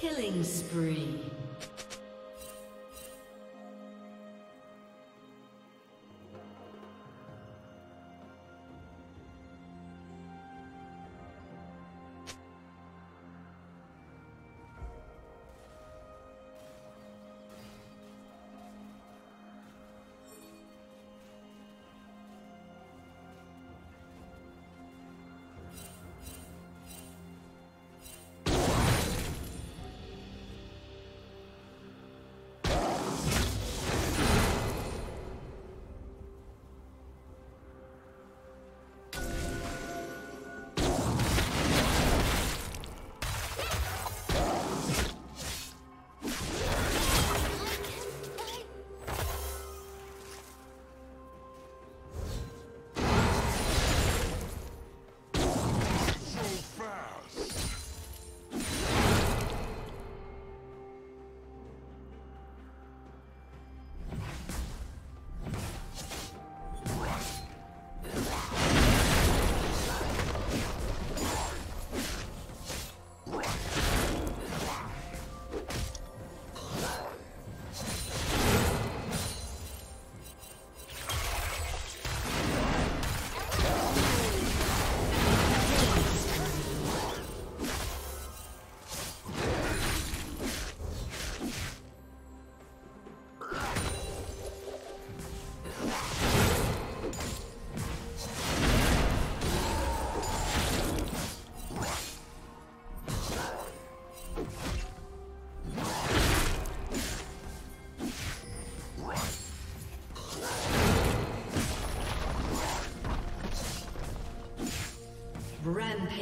Killing spree.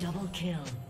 Double kill.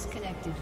disconnected.